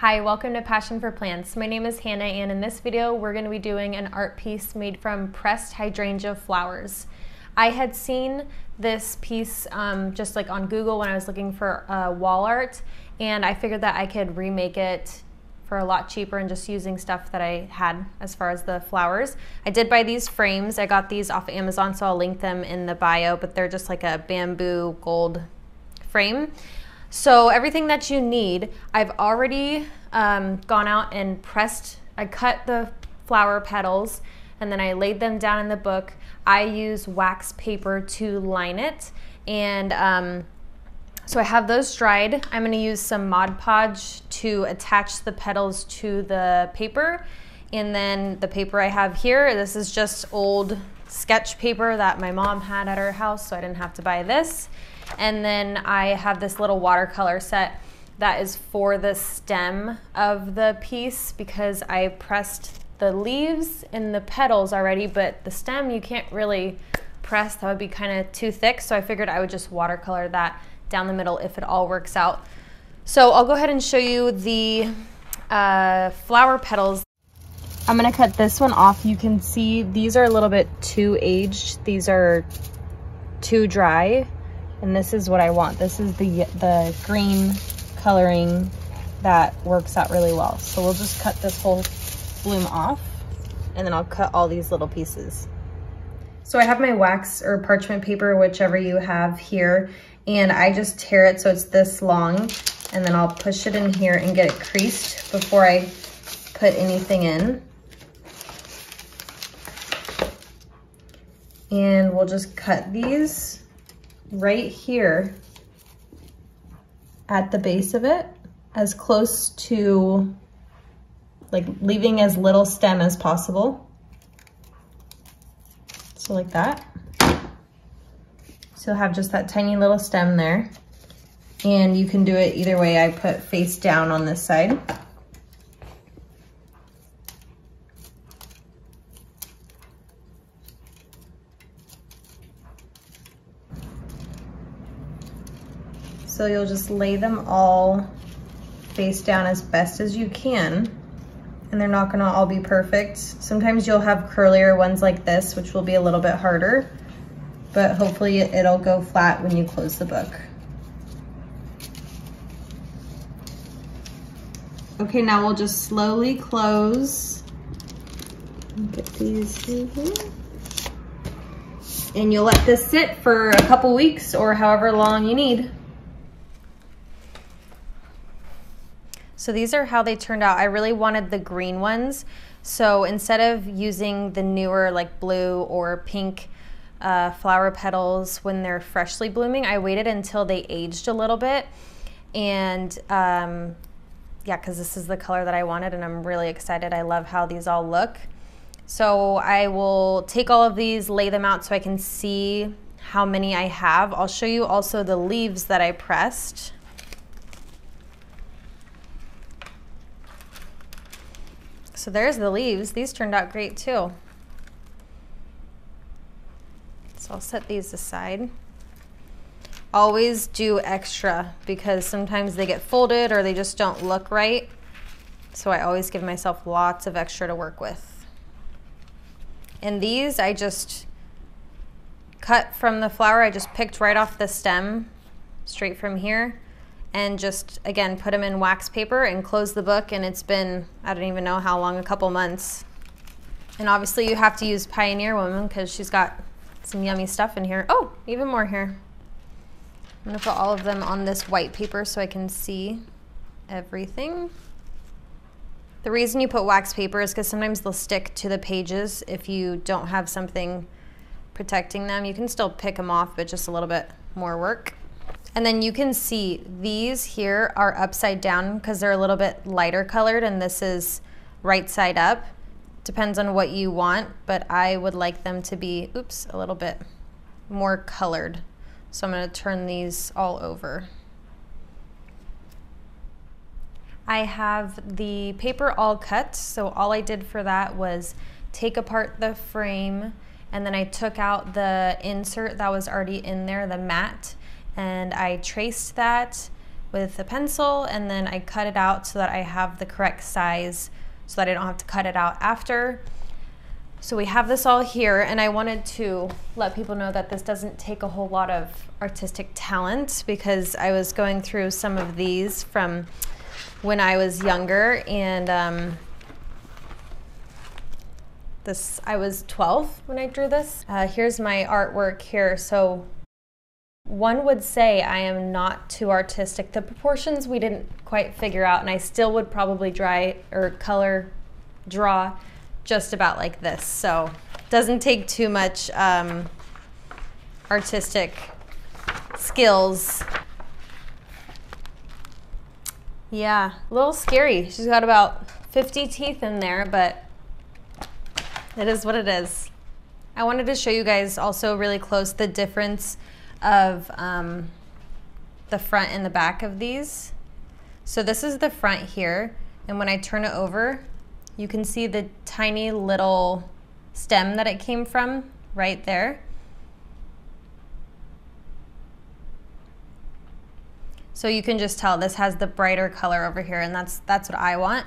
Hi, welcome to Passion for Plants. My name is Hannah and in this video we're going to be doing an art piece made from pressed hydrangea flowers. I had seen this piece um, just like on Google when I was looking for uh, wall art and I figured that I could remake it for a lot cheaper and just using stuff that I had as far as the flowers. I did buy these frames. I got these off Amazon so I'll link them in the bio but they're just like a bamboo gold frame. So everything that you need, I've already um, gone out and pressed, I cut the flower petals and then I laid them down in the book. I use wax paper to line it and um, so I have those dried. I'm gonna use some Mod Podge to attach the petals to the paper. And then the paper I have here, this is just old sketch paper that my mom had at her house, so I didn't have to buy this. And then I have this little watercolor set that is for the stem of the piece because I pressed the leaves and the petals already, but the stem you can't really press. That would be kind of too thick. So I figured I would just watercolor that down the middle if it all works out. So I'll go ahead and show you the uh, flower petals. I'm gonna cut this one off. You can see these are a little bit too aged. These are too dry and this is what I want. This is the, the green coloring that works out really well. So we'll just cut this whole bloom off and then I'll cut all these little pieces. So I have my wax or parchment paper, whichever you have here, and I just tear it so it's this long and then I'll push it in here and get it creased before I put anything in. And we'll just cut these right here at the base of it as close to like leaving as little stem as possible. So like that. So have just that tiny little stem there. And you can do it either way. I put face down on this side. So you'll just lay them all face down as best as you can. And they're not gonna all be perfect. Sometimes you'll have curlier ones like this, which will be a little bit harder, but hopefully it'll go flat when you close the book. Okay, now we'll just slowly close. Get these in here. And you'll let this sit for a couple weeks or however long you need. So these are how they turned out. I really wanted the green ones. So instead of using the newer like blue or pink uh, flower petals when they're freshly blooming, I waited until they aged a little bit. And um, yeah, because this is the color that I wanted and I'm really excited. I love how these all look. So I will take all of these, lay them out so I can see how many I have. I'll show you also the leaves that I pressed. So there's the leaves. These turned out great too. So I'll set these aside. Always do extra because sometimes they get folded or they just don't look right. So I always give myself lots of extra to work with. And these I just cut from the flower. I just picked right off the stem straight from here and just again put them in wax paper and close the book and it's been I don't even know how long a couple months. And obviously you have to use Pioneer Woman because she's got some yummy stuff in here. Oh even more here. I'm gonna put all of them on this white paper so I can see everything. The reason you put wax paper is because sometimes they'll stick to the pages if you don't have something protecting them. You can still pick them off but just a little bit more work and then you can see these here are upside down because they're a little bit lighter colored and this is right side up. Depends on what you want, but I would like them to be, oops, a little bit more colored. So I'm gonna turn these all over. I have the paper all cut, so all I did for that was take apart the frame and then I took out the insert that was already in there, the mat, and I traced that with a pencil and then I cut it out so that I have the correct size so that I don't have to cut it out after. So we have this all here and I wanted to let people know that this doesn't take a whole lot of artistic talent because I was going through some of these from when I was younger and um, this I was 12 when I drew this. Uh, here's my artwork here. So one would say I am not too artistic. The proportions we didn't quite figure out, and I still would probably dry or color draw just about like this. So doesn't take too much um, artistic skills. Yeah, a little scary. She's got about 50 teeth in there, but it is what it is. I wanted to show you guys also really close the difference of um, the front and the back of these. So this is the front here, and when I turn it over, you can see the tiny little stem that it came from right there. So you can just tell this has the brighter color over here and that's, that's what I want.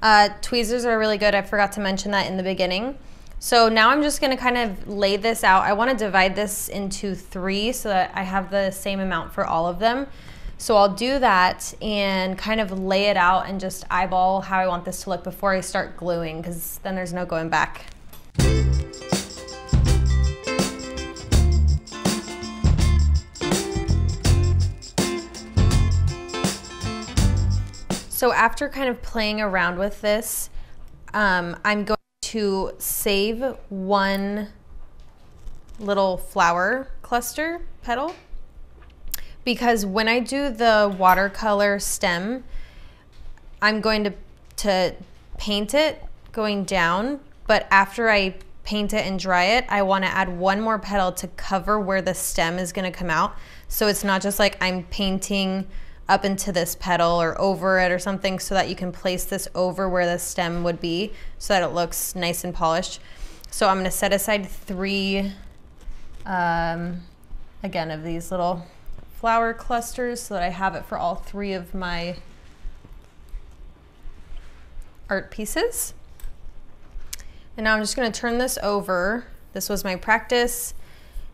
Uh, tweezers are really good. I forgot to mention that in the beginning. So now I'm just gonna kind of lay this out. I wanna divide this into three so that I have the same amount for all of them. So I'll do that and kind of lay it out and just eyeball how I want this to look before I start gluing because then there's no going back. So after kind of playing around with this, um, I'm going to save one little flower cluster petal because when I do the watercolor stem, I'm going to, to paint it going down, but after I paint it and dry it, I wanna add one more petal to cover where the stem is gonna come out. So it's not just like I'm painting up into this petal or over it or something so that you can place this over where the stem would be so that it looks nice and polished. So I'm gonna set aside three, um, again, of these little flower clusters so that I have it for all three of my art pieces. And now I'm just gonna turn this over. This was my practice.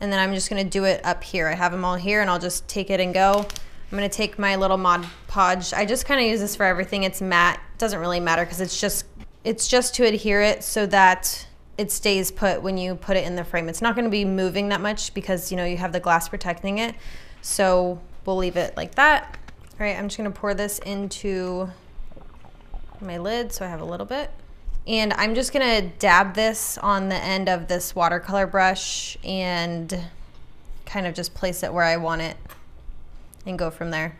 And then I'm just gonna do it up here. I have them all here and I'll just take it and go. I'm gonna take my little Mod Podge. I just kind of use this for everything. It's matte. Doesn't really matter because it's just it's just to adhere it so that it stays put when you put it in the frame. It's not going to be moving that much because you know you have the glass protecting it. So we'll leave it like that. All right, I'm just going to pour this into my lid so I have a little bit. And I'm just going to dab this on the end of this watercolor brush and kind of just place it where I want it and go from there.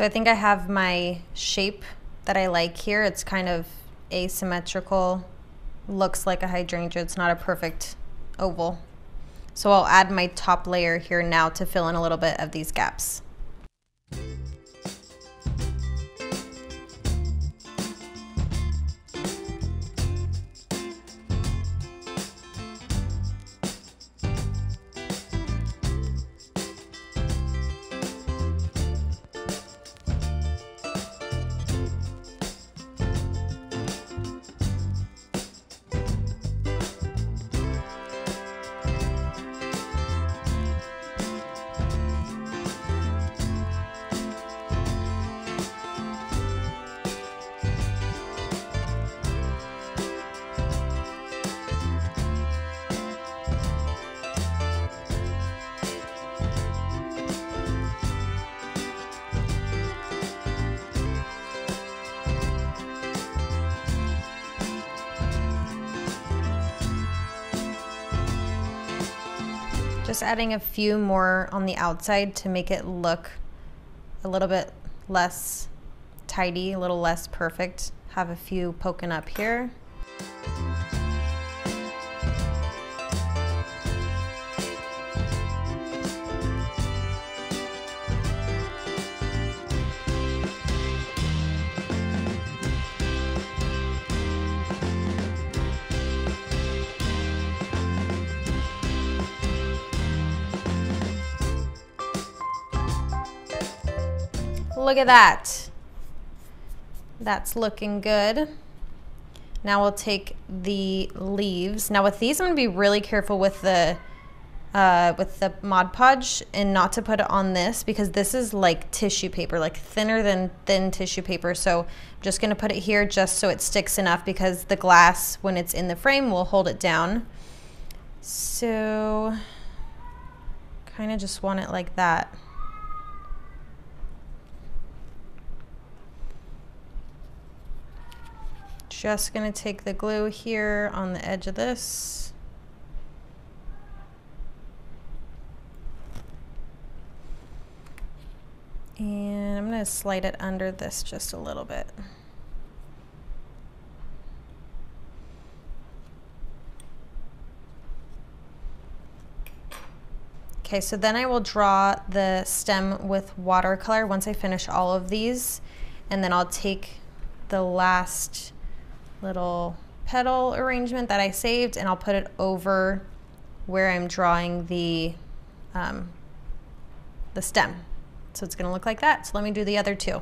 So I think I have my shape that I like here. It's kind of asymmetrical, looks like a hydrangea. It's not a perfect oval. So I'll add my top layer here now to fill in a little bit of these gaps. Just adding a few more on the outside to make it look a little bit less tidy, a little less perfect. Have a few poking up here. Look at that. That's looking good. Now we'll take the leaves. Now with these, I'm gonna be really careful with the uh, with the Mod Podge and not to put it on this because this is like tissue paper, like thinner than thin tissue paper. So I'm just gonna put it here just so it sticks enough because the glass, when it's in the frame, will hold it down. So kind of just want it like that. Just going to take the glue here on the edge of this. And I'm going to slide it under this just a little bit. Okay, so then I will draw the stem with watercolor once I finish all of these. And then I'll take the last little petal arrangement that I saved and I'll put it over where I'm drawing the, um, the stem. So it's gonna look like that. So let me do the other two.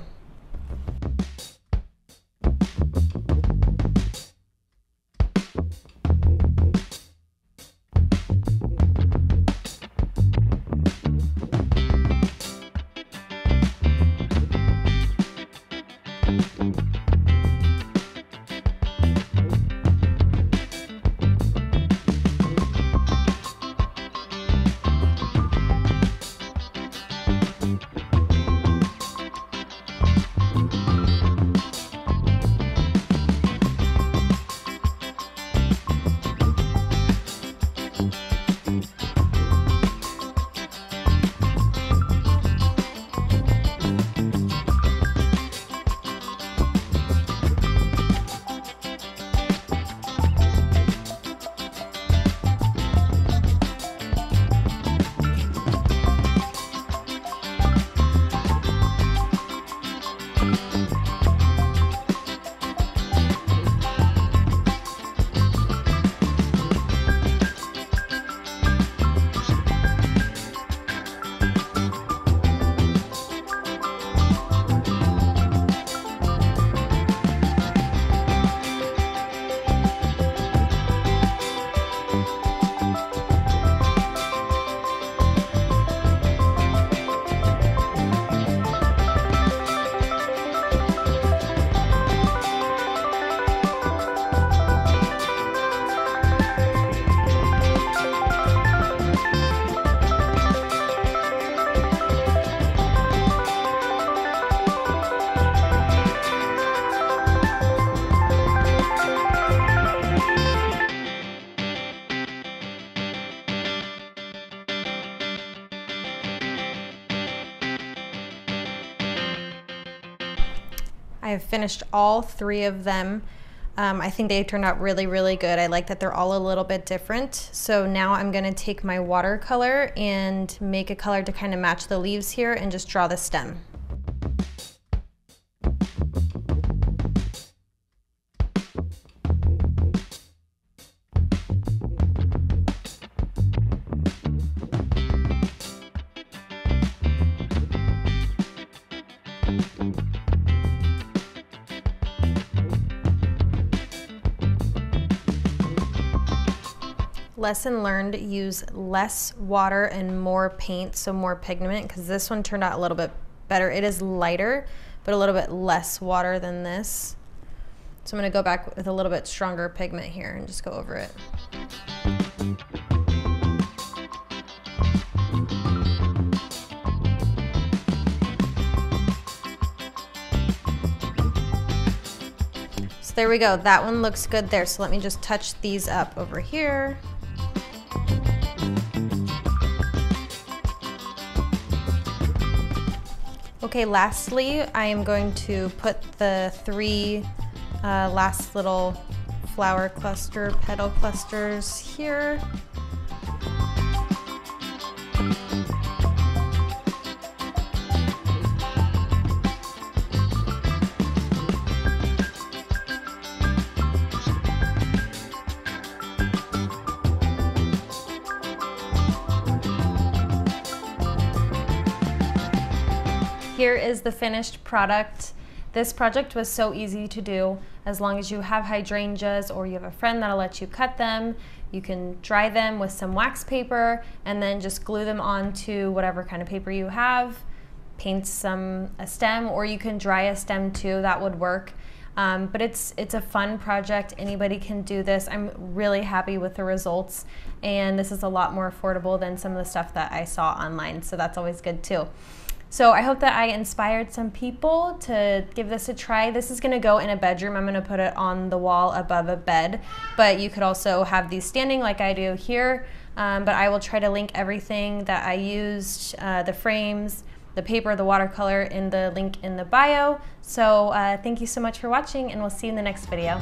I have finished all three of them. Um, I think they turned out really, really good. I like that they're all a little bit different. So now I'm gonna take my watercolor and make a color to kind of match the leaves here and just draw the stem. Lesson learned use less water and more paint so more pigment because this one turned out a little bit better it is lighter but a little bit less water than this so I'm going to go back with a little bit stronger pigment here and just go over it So there we go. That one looks good there. So let me just touch these up over here. Okay, lastly, I am going to put the three uh, last little flower cluster, petal clusters here. Here is the finished product. This project was so easy to do as long as you have hydrangeas or you have a friend that'll let you cut them. You can dry them with some wax paper and then just glue them onto whatever kind of paper you have. Paint some a stem or you can dry a stem too, that would work. Um, but it's it's a fun project. Anybody can do this. I'm really happy with the results, and this is a lot more affordable than some of the stuff that I saw online. So that's always good too. So I hope that I inspired some people to give this a try. This is gonna go in a bedroom. I'm gonna put it on the wall above a bed, but you could also have these standing like I do here. Um, but I will try to link everything that I used, uh, the frames, the paper, the watercolor in the link in the bio. So uh, thank you so much for watching and we'll see you in the next video.